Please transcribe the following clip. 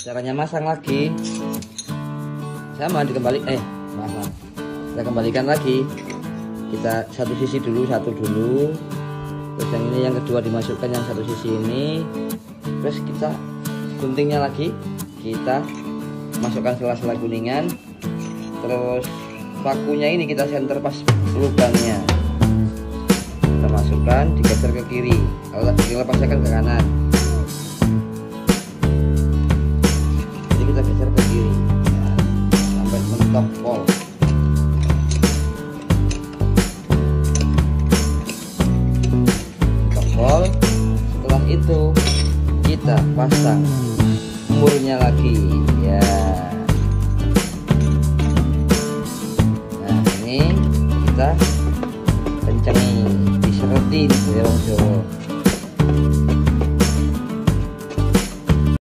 caranya masang lagi. Sama dikembali eh maaf, kita kembalikan lagi. Kita satu sisi dulu satu dulu. Terus yang ini yang kedua dimasukkan yang satu sisi ini. Terus kita guntingnya lagi. Kita masukkan sela-sela kuningan. Terus pakunya ini kita center pas lubangnya. Kita masukkan digeser ke kiri. Kalau dilepaskan ke kanan sampai mentok pol pol setelah itu kita pasang murnya lagi ya. Nah ini kita kencengin diseretin ya Jawa